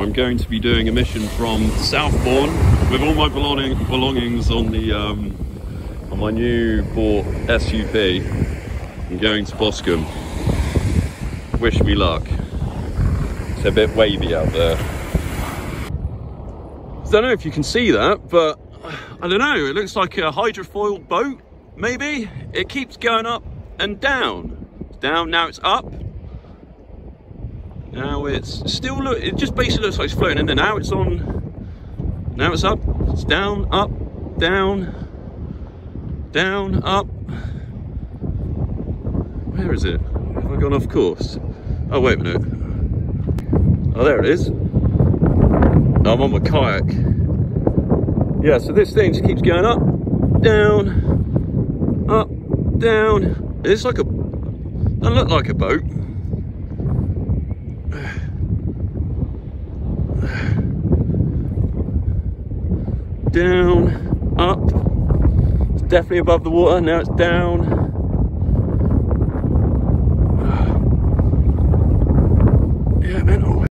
I'm going to be doing a mission from Southbourne with all my belonging, belongings on the um, on my new bought SUV. I'm going to Boscombe. Wish me luck. It's a bit wavy out there. I don't know if you can see that, but I don't know. It looks like a hydrofoil boat, maybe. It keeps going up and down. Down, now it's up. Now it's still look. It just basically looks like it's floating, and then now it's on. Now it's up. It's down, up, down, down, up. Where is it? Have I gone off course? Oh wait a minute. Oh, there it is. Oh, I'm on my kayak. Yeah, so this thing just keeps going up, down, up, down. It's like a. Doesn't look like a boat down, up. It's definitely above the water, now it's down. Yeah, mental.